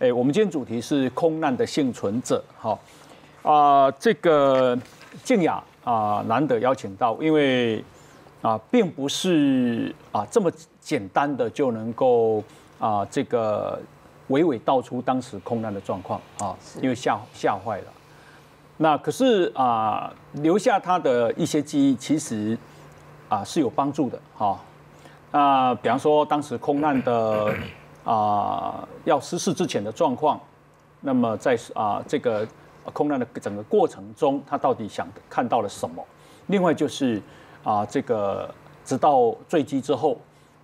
哎，我们今天主题是空难的幸存者，哈啊，这个静雅啊，难得邀请到，因为啊，并不是啊这么简单的就能够啊这个娓娓道出当时空难的状况啊，因为吓吓坏了。那可是啊，留下他的一些记忆，其实啊是有帮助的哈。那比方说当时空难的。啊，要失事之前的状况，那么在啊这个空难的整个过程中，他到底想看到了什么？另外就是啊这个直到坠机之后，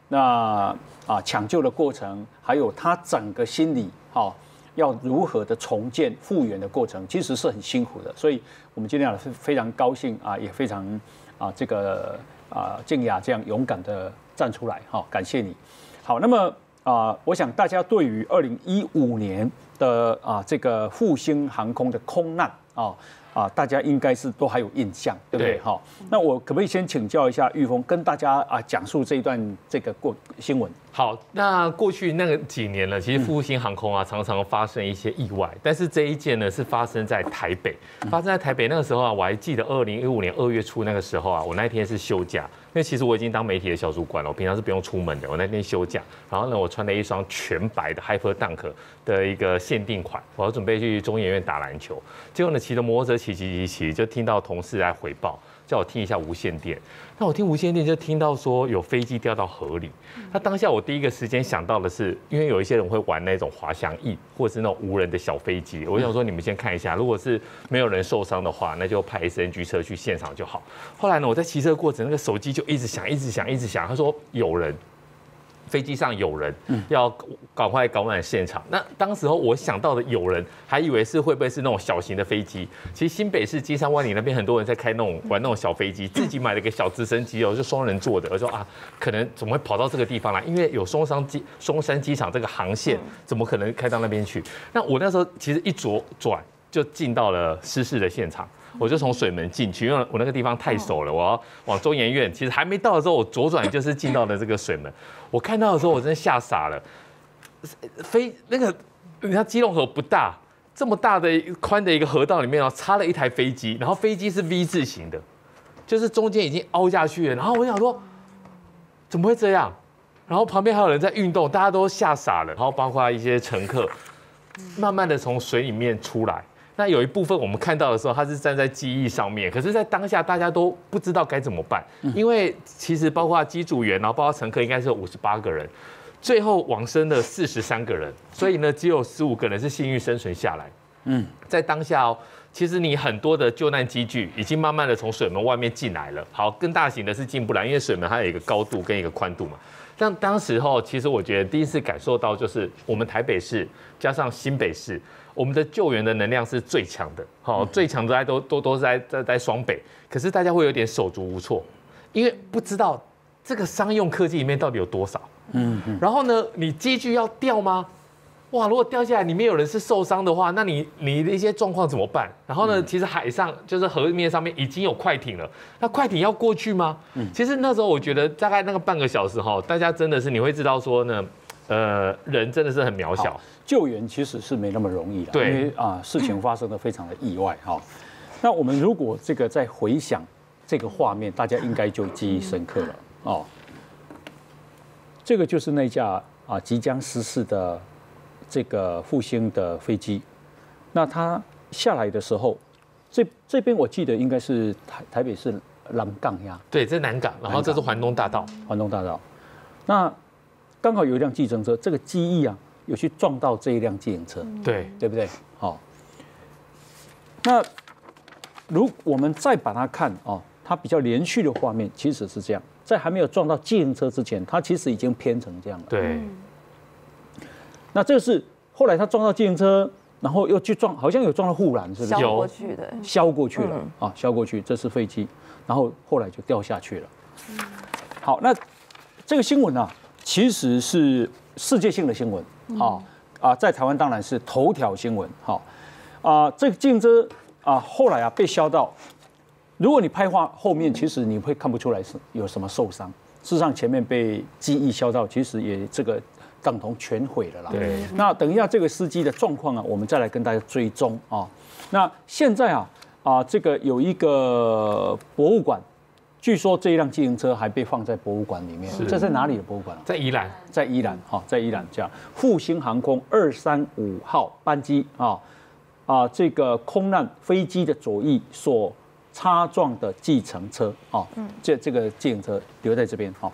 那啊抢救的过程，还有他整个心理哈要如何的重建复原的过程，其实是很辛苦的。所以我们今天啊是非常高兴啊，也非常啊这个啊静雅这样勇敢的站出来哈，感谢你。好，那么。啊，我想大家对于二零一五年的啊这个复兴航空的空难啊啊，大家应该是都还有印象，对不对？哈，那我可不可以先请教一下玉峰，跟大家啊讲述这一段这个过新闻？好，那过去那个几年了，其实复兴航空啊常常发生一些意外，但是这一件呢是发生在台北，发生在台北那个时候啊，我还记得二零一五年二月初那个时候啊，我那天是休假，因为其实我已经当媒体的小主管了，我平常是不用出门的，我那天休假，然后呢，我穿了一双全白的 Hyper Dunk 的一个限定款，我要准备去中研院打篮球，结果呢，骑着摩托车骑骑骑骑，就听到同事来回报。叫我听一下无线电，那我听无线电就听到说有飞机掉到河里。那当下我第一个时间想到的是，因为有一些人会玩那种滑翔翼或是那种无人的小飞机，我想说你们先看一下，如果是没有人受伤的话，那就派 SNG 车去现场就好。后来呢，我在骑车过程，那个手机就一直响，一直响，一直响。他说有人。飞机上有人，要赶快赶往现场。那当时候我想到的有人，还以为是会不会是那种小型的飞机。其实新北市金山湾里那边很多人在开那种玩那种小飞机，自己买了个小直升机哦，就双人坐的。我说啊，可能怎么会跑到这个地方来？因为有松山机松山机场这个航线，怎么可能开到那边去？那我那时候其实一左转就进到了失事的现场。我就从水门进去，因为我那个地方太熟了，我要往中研院。其实还没到的时候，我左转就是进到了这个水门。我看到的时候，我真的吓傻了。飞那个，你看基隆河不大，这么大的宽的一个河道里面哦，插了一台飞机，然后飞机是 V 字形的，就是中间已经凹下去了。然后我想说，怎么会这样？然后旁边还有人在运动，大家都吓傻了。然后包括一些乘客，慢慢的从水里面出来。那有一部分我们看到的时候，他是站在记忆上面，可是，在当下大家都不知道该怎么办，因为其实包括机组员，然后包括乘客，应该是有五十八个人，最后往生的四十三个人，所以呢，只有十五个人是幸运生存下来。嗯，在当下哦，其实你很多的救难机具已经慢慢的从水门外面进来了，好，更大型的是进不来，因为水门它有一个高度跟一个宽度嘛。但当时候，其实我觉得第一次感受到，就是我们台北市加上新北市。我们的救援的能量是最强的，好，最强的都都都是在在在双北，可是大家会有点手足无措，因为不知道这个商用科技里面到底有多少，嗯，然后呢，你机具要掉吗？哇，如果掉下来里面有人是受伤的话，那你你的一些状况怎么办？然后呢，其实海上就是河面上面已经有快艇了，那快艇要过去吗？嗯，其实那时候我觉得大概那个半个小时哈，大家真的是你会知道说呢，呃，人真的是很渺小。救援其实是没那么容易的，因为啊事情发生的非常的意外哈。那我们如果这个再回想这个画面，大家应该就记忆深刻了哦。这个就是那架啊即将失事的这个复兴的飞机。那它下来的时候，这这边我记得应该是台台北市南港呀。对，这是南港，然后这是环东大道。环东大道。那刚好有一辆计程车，这个机翼啊。有去撞到这一辆自行车，对对不对？好，那如我们再把它看哦，它比较连续的画面其实是这样，在还没有撞到自行车之前，它其实已经偏成这样了。对。那这是后来他撞到自行车，然后又去撞，好像有撞到护栏，是不是？消过去的。消过去了啊，消过去，这是飞机，然后后来就掉下去了。好，那这个新闻呢，其实是世界性的新闻。啊啊，在台湾当然是头条新闻。好啊，这个竞争啊，后来啊被削到。如果你拍画后面，其实你会看不出来是有什么受伤。事实上，前面被机翼削到，其实也这个等同全毁了啦。对，那等一下这个司机的状况啊，我们再来跟大家追踪啊。那现在啊啊，这个有一个博物馆，据说这一辆自行车还被放在博物馆里面。这在哪里的博物馆啊？在宜兰，在宜兰哈，在宜兰这样，复兴航空二三五号班机啊啊，这个空难飞机的左翼所擦撞的计程车啊，这这个自行车留在这边哈。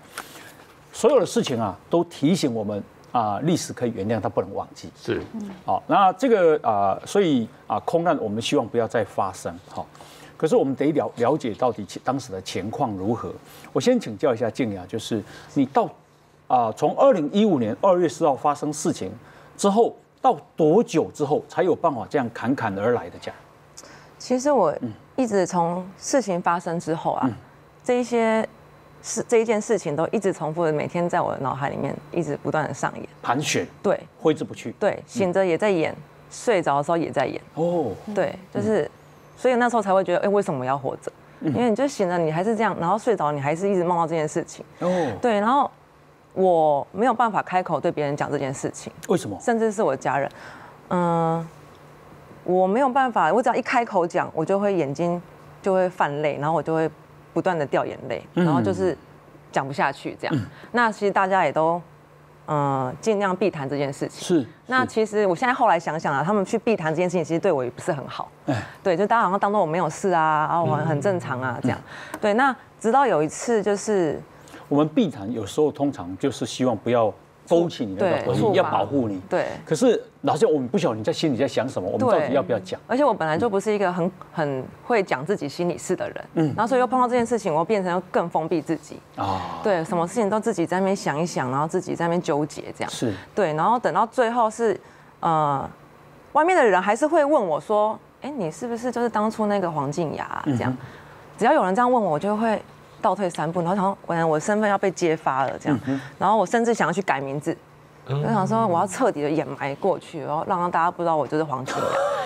所有的事情啊，都提醒我们啊，历史可以原谅，它不能忘记。是，好，那这个啊，所以啊，空难我们希望不要再发生。好，可是我们得了了解到底当时的情况如何。我先请教一下静雅，就是你到啊，从二零一五年二月四号发生事情之后，到多久之后才有办法这样侃侃而来的讲？其实我一直从事情发生之后啊，这一些。是这一件事情都一直重复的，每天在我的脑海里面一直不断的上演，盘旋，对，挥之不去，对，醒着也在演，睡着的时候也在演，哦，对，就是，所以那时候才会觉得，哎，为什么要活着？因为你就醒了，你还是这样，然后睡着，你还是一直梦到这件事情，哦，对，然后我没有办法开口对别人讲这件事情，为什么？甚至是我家人，嗯，我没有办法，我只要一开口讲，我就会眼睛就会泛泪，然后我就会。不断的掉眼泪，然后就是讲不下去这样。那其实大家也都嗯尽量避谈这件事情。是。那其实我现在后来想想啊，他们去避谈这件事情，其实对我也不是很好。哎。对，就大家好像当做我没有事啊，然后我很正常啊这样。对。那直到有一次就是我们避谈，有时候通常就是希望不要。勾起你的回忆，要保护你。对。可是老师，我们不晓得你在心里在想什么，我们到底要不要讲？而且我本来就不是一个很很会讲自己心里事的人，嗯。然后所以又碰到这件事情，我变成更封闭自己啊。对，什么事情都自己在那边想一想，然后自己在那边纠结这样。是。对，然后等到最后是，呃，外面的人还是会问我说：“哎，你是不是就是当初那个黄静雅？”这样，只要有人这样问我，我就会。倒退三步，然后想，我我身份要被揭发了，这样，然后我甚至想要去改名字，我想说我要彻底的掩埋过去，然后让大家不知道我就是黄清雅，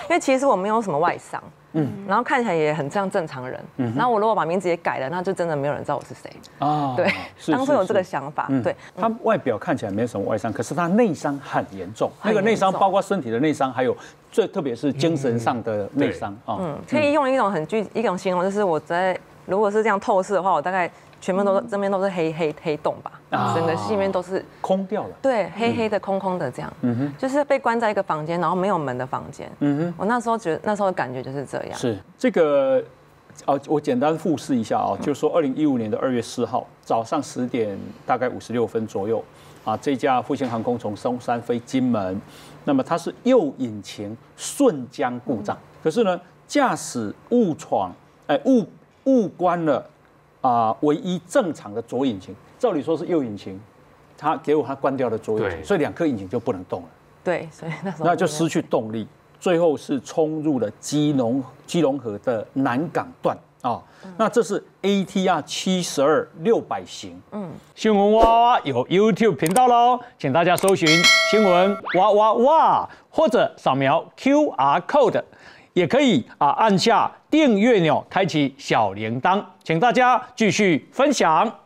因为其实我没有什么外伤，嗯，然后看起来也很像正常人，嗯，然后我如果把名字也改了，那就真的没有人知道我是谁啊，对，当初有这个想法，对，他外表看起来没什么外伤，可是他内伤很严重，那个内伤包括身体的内伤，还有最特别是精神上的内伤啊，嗯，可以用一种很具一种形容，就是我在。如果是这样透视的话，我大概全部都这边都是黑黑黑洞吧，整个戏面都是空掉了。对，黑黑的空空的这样，嗯哼，就是被关在一个房间，然后没有门的房间。嗯哼，我那时候觉得那时候的感觉就是这样。是。这个，哦，我简单复试一下啊，就是说二零一五年的二月四号早上十点大概五十六分左右，啊，这架复兴航空从松山飞金门，那么它是右引擎瞬间故障，可是呢，驾驶误闯，哎误。误关了啊，唯一正常的左引擎，照理说是右引擎，他给我他关掉了左引擎，所以两颗引擎就不能动了。对，所以那时候那就失去动力，最后是冲入了基隆基隆河的南港段啊。那这是 ATR 七十二六百型。嗯，新闻哇哇有 YouTube 频道喽，请大家搜寻新闻哇哇哇，或者扫描 QR code。也可以啊，按下订阅钮，开启小铃铛，请大家继续分享。